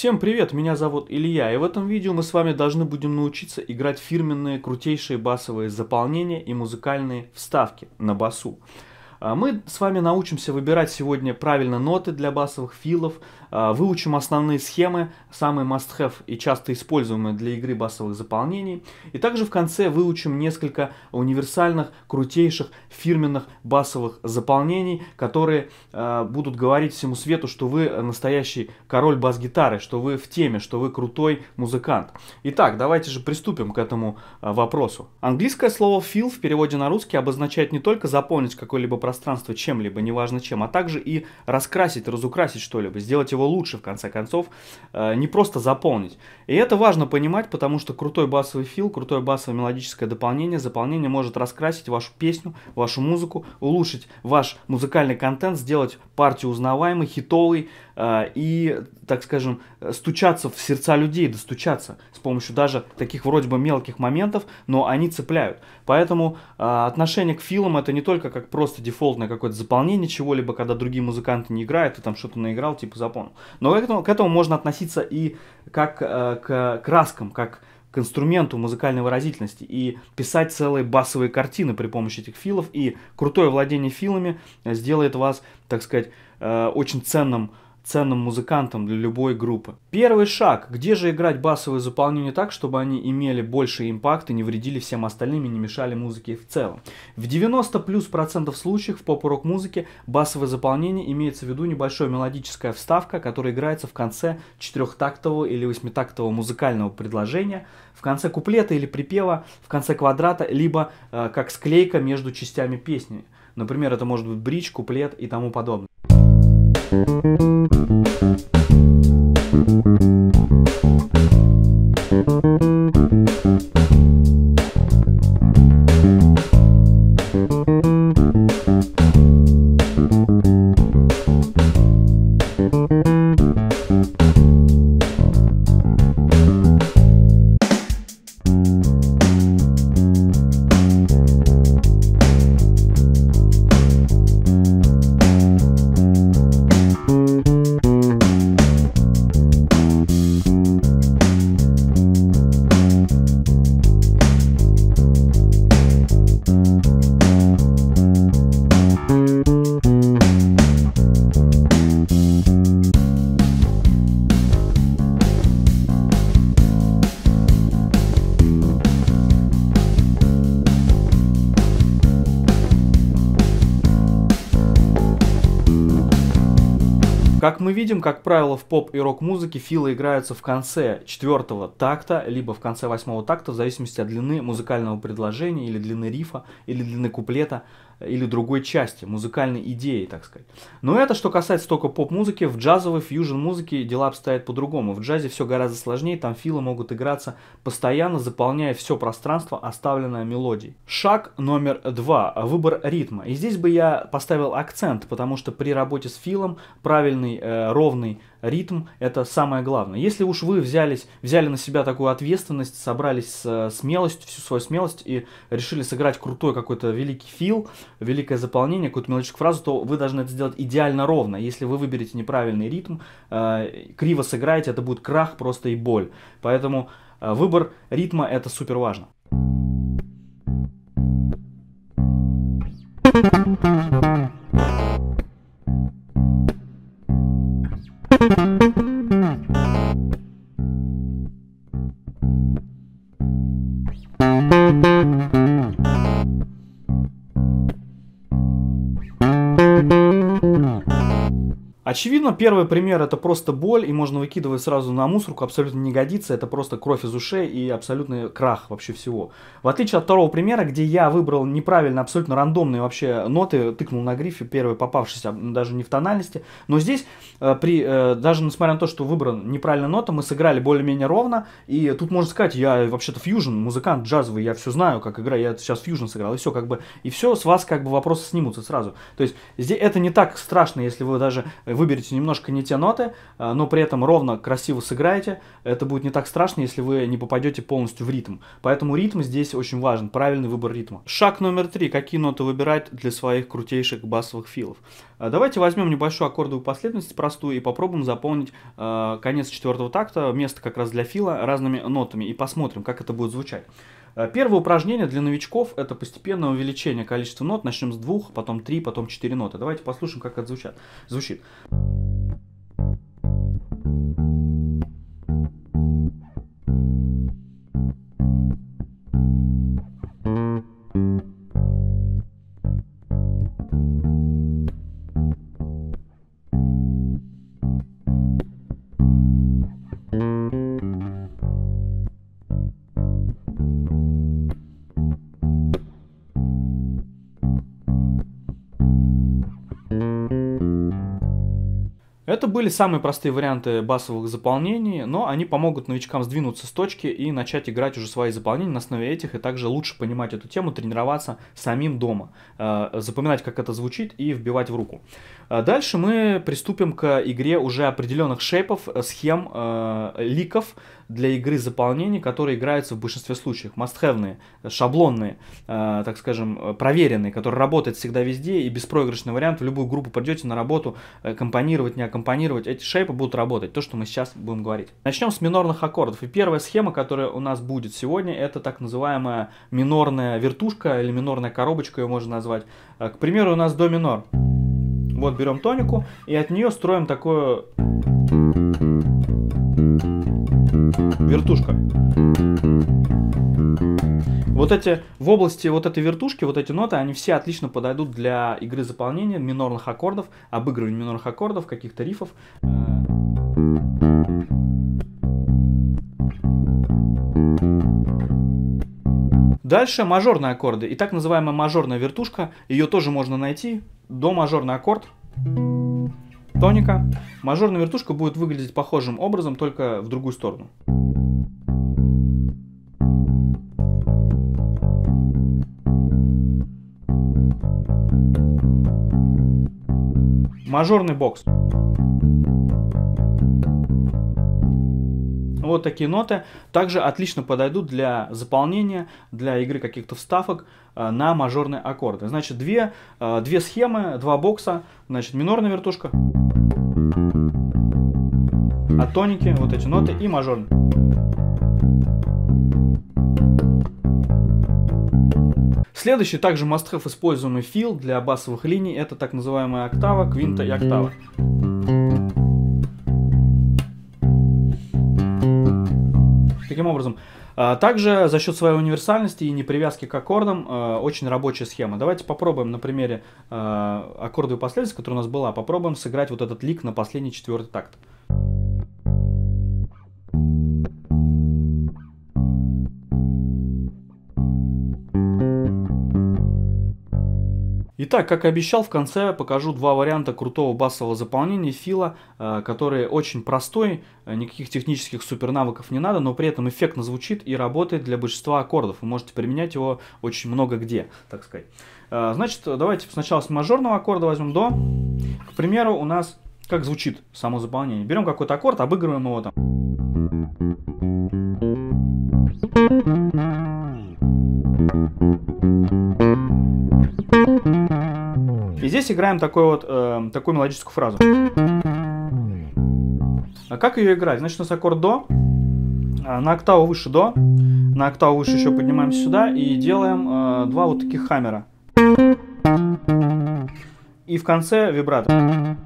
Всем привет, меня зовут Илья, и в этом видео мы с вами должны будем научиться играть фирменные крутейшие басовые заполнения и музыкальные вставки на басу. А, мы с вами научимся выбирать сегодня правильно ноты для басовых филов, выучим основные схемы, самые must-have и часто используемые для игры басовых заполнений. И также в конце выучим несколько универсальных, крутейших, фирменных басовых заполнений, которые а, будут говорить всему свету, что вы настоящий король бас-гитары, что вы в теме, что вы крутой музыкант. Итак, давайте же приступим к этому вопросу. Английское слово feel в переводе на русский обозначает не только заполнить какой-либо пространство чем-либо, неважно чем, а также и раскрасить, разукрасить что-либо, сделать его лучше, в конце концов, э, не просто заполнить. И это важно понимать, потому что крутой басовый фил, крутое басовое мелодическое дополнение, заполнение может раскрасить вашу песню, вашу музыку, улучшить ваш музыкальный контент, сделать партию узнаваемой, хитовой, э, и, так скажем, стучаться в сердца людей, достучаться с помощью даже таких вроде бы мелких моментов, но они цепляют. Поэтому э, отношение к филам это не только как просто дефолтное какое-то заполнение чего-либо, когда другие музыканты не играют, ты там что-то наиграл, типа запомнил. Но к этому, к этому можно относиться и как э, к краскам, как к инструменту музыкальной выразительности и писать целые басовые картины при помощи этих филов. И крутое владение филами сделает вас, так сказать, э, очень ценным ценным музыкантом для любой группы. Первый шаг. Где же играть басовые заполнения так, чтобы они имели больше импакт и не вредили всем остальным и не мешали музыке в целом? В 90 плюс процентов случаев в поп-рок музыке басовое заполнение имеется в виду небольшая мелодическая вставка, которая играется в конце четырехтактового или восьмитактового музыкального предложения, в конце куплета или припева, в конце квадрата, либо э, как склейка между частями песни. Например, это может быть бридж, куплет и тому подобное. Как мы видим, как правило, в поп и рок-музыке филы играются в конце четвертого такта, либо в конце восьмого такта, в зависимости от длины музыкального предложения, или длины рифа, или длины куплета или другой части, музыкальной идеи, так сказать. Но это что касается только поп-музыки, в джазовой, фьюжн-музыке дела обстоят по-другому. В джазе все гораздо сложнее, там филы могут играться постоянно, заполняя все пространство, оставленное мелодией. Шаг номер два. Выбор ритма. И здесь бы я поставил акцент, потому что при работе с филом правильный, э, ровный ритм это самое главное. Если уж вы взялись, взяли на себя такую ответственность, собрались с смелостью, всю свою смелость и решили сыграть крутой какой-то великий фил, великое заполнение, какую-то мелодическую фразу, то вы должны это сделать идеально ровно. Если вы выберете неправильный ритм, э, криво сыграете, это будет крах просто и боль. Поэтому э, выбор ритма это супер важно. Thank you. Очевидно, первый пример это просто боль, и можно выкидывать сразу на мусорку, абсолютно не годится, это просто кровь из ушей и абсолютный крах вообще всего. В отличие от второго примера, где я выбрал неправильно, абсолютно рандомные вообще ноты, тыкнул на грифе, первый попавшийся, даже не в тональности, но здесь, э, при, э, даже несмотря на то, что выбран неправильная нота, мы сыграли более-менее ровно, и тут можно сказать, я вообще-то фьюжн, музыкант джазовый, я все знаю, как играть, я сейчас фьюжн сыграл, и все, как бы, и все, с вас как бы вопросы снимутся сразу. То есть, здесь это не так страшно, если вы даже выберете немножко не те ноты, э, но при этом ровно красиво сыграете, это будет не так страшно, если вы не попадете полностью в ритм. Поэтому ритм здесь очень важен, правильный выбор ритма. Шаг номер три. Какие ноты выбирать для своих крутейших басовых филов? Э, давайте возьмем небольшую аккордовую последовательность простую и попробуем заполнить э, конец четвертого такта, место как раз для фила, разными нотами и посмотрим, как это будет звучать. Э, первое упражнение для новичков это постепенное увеличение количества нот. Начнем с двух, потом три, потом четыре ноты. Давайте послушаем, как это звучат. звучит. Это были самые простые варианты басовых заполнений, но они помогут новичкам сдвинуться с точки и начать играть уже свои заполнения на основе этих, и также лучше понимать эту тему, тренироваться самим дома, э, запоминать, как это звучит и вбивать в руку. Э, дальше мы приступим к игре уже определенных шейпов, схем, э, ликов, для игры заполнений, которые играются в большинстве случаев. Must-have, шаблонные, э, так скажем, проверенные, которые работают всегда везде и беспроигрышный вариант. В любую группу придете на работу, э, компонировать, не аккомпанировать. Эти шейпы будут работать, то, что мы сейчас будем говорить. Начнем с минорных аккордов. И первая схема, которая у нас будет сегодня, это так называемая минорная вертушка или минорная коробочка, ее можно назвать. Э, к примеру, у нас до минор. Вот берем тонику и от нее строим такое вертушка. Вот эти, в области вот этой вертушки, вот эти ноты, они все отлично подойдут для игры заполнения минорных аккордов, обыгрывания минорных аккордов, каких-то рифов. Дальше мажорные аккорды. И так называемая мажорная вертушка, ее тоже можно найти. До мажорный аккорд тоника. Мажорная вертушка будет выглядеть похожим образом, только в другую сторону. Мажорный бокс. Вот такие ноты также отлично подойдут для заполнения, для игры каких-то вставок э, на мажорные аккорды. Значит, две, э, две схемы, два бокса. Значит, минорная вертушка, а тоники, вот эти ноты и мажорные. Следующий также must-have используемый фил для басовых линий это так называемая октава, квинта и октава. Таким образом, а, также за счет своей универсальности и непривязки к аккордам а, очень рабочая схема. Давайте попробуем на примере а, аккордовой последовательности, которая у нас была, попробуем сыграть вот этот лик на последний четвертый такт. Итак, как и обещал, в конце покажу два варианта крутого басового заполнения фила, э, который очень простой, э, никаких технических супер навыков не надо, но при этом эффектно звучит и работает для большинства аккордов. Вы можете применять его очень много где, так сказать. Э, значит, давайте сначала с мажорного аккорда возьмем до. К примеру, у нас как звучит само заполнение. Берем какой-то аккорд, обыгрываем его там. И здесь играем такой вот, э, такую мелодическую фразу. А как ее играть? Значит, у нас аккорд до, а на октаву выше до, на октаву выше еще поднимаемся сюда и делаем э, два вот таких хаммера. И в конце вибрато.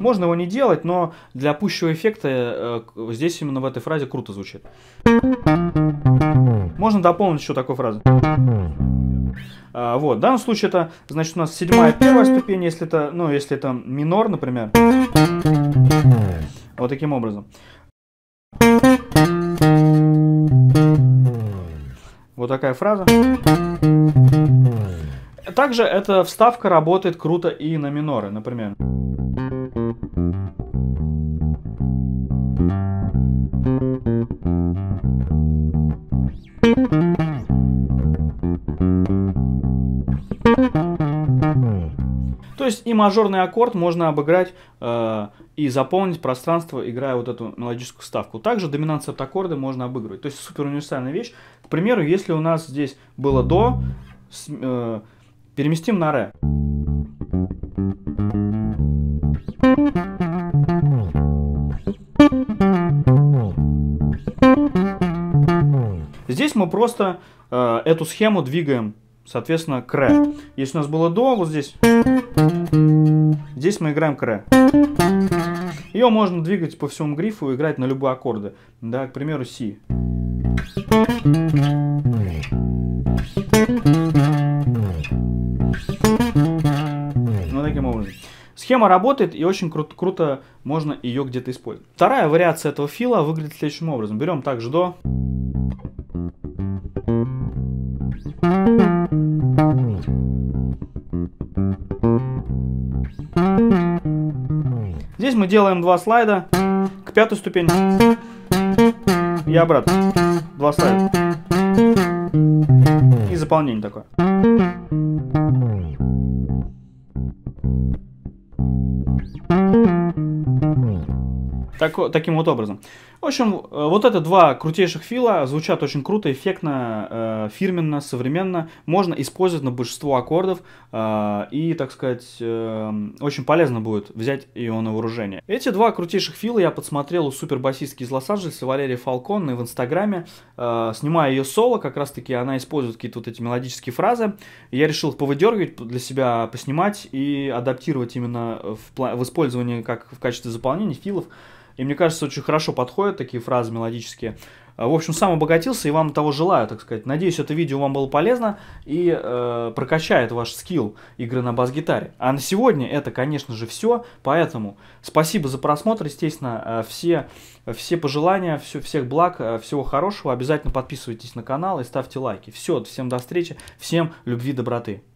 Можно его не делать, но для пущего эффекта э, здесь именно в этой фразе круто звучит. Можно дополнить еще такой фразой. А, вот, в данном случае это, значит, у нас седьмая первая ступень, если это, ну, если это минор, например. Вот таким образом. Вот такая фраза. Также эта вставка работает круто и на миноры, например. То есть и мажорный аккорд можно обыграть э, и заполнить пространство, играя вот эту мелодическую ставку. Также доминант аккорды можно обыгрывать. То есть супер универсальная вещь. К примеру, если у нас здесь было до, с, э, переместим на ре. Здесь мы просто э, эту схему двигаем, соответственно, к ре. Если у нас было до, вот здесь, здесь мы играем к ре. Ее можно двигать по всему грифу и играть на любые аккорды. Да, к примеру, си. Ну, таким образом. Схема работает и очень кру- круто можно ее где-то использовать. Вторая вариация этого фила выглядит следующим образом. Берем также до. Здесь мы делаем два слайда к пятой ступени и обратно. Два слайда. И заполнение такое. Так, таким вот образом. В общем, э, вот это два крутейших фила звучат очень круто, эффектно, э, фирменно, современно. Можно использовать на большинство аккордов. Э, и, так сказать, э, очень полезно будет взять ее на вооружение. Эти два крутейших фила я подсмотрел у супербасистки из Лос-Анджелеса, Валерии Фалкон, в инстаграме. Э, снимая ее соло, как раз таки она использует какие-то вот эти мелодические фразы. Я решил повыдергивать для себя, поснимать и адаптировать именно в, в использовании как в качестве заполнения филов. И мне кажется, очень хорошо подходят такие фразы мелодические. А, в общем, сам обогатился и вам того желаю, так сказать. Надеюсь, это видео вам было полезно и э, прокачает ваш скилл игры на бас-гитаре. А на сегодня это, конечно же, все. Поэтому спасибо за просмотр. Естественно, э, все, все пожелания, все, всех благ, э, всего хорошего. Обязательно подписывайтесь на канал и ставьте лайки. Все, всем до встречи, всем любви, доброты.